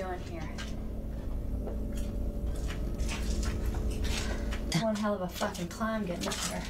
doing here? One hell of a fucking climb getting up here.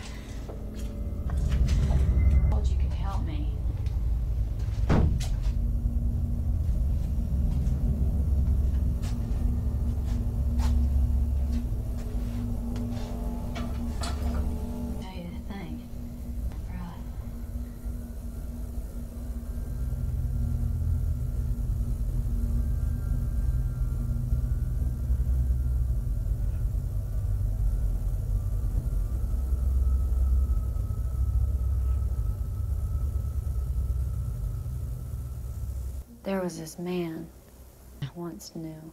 There was this man I once knew.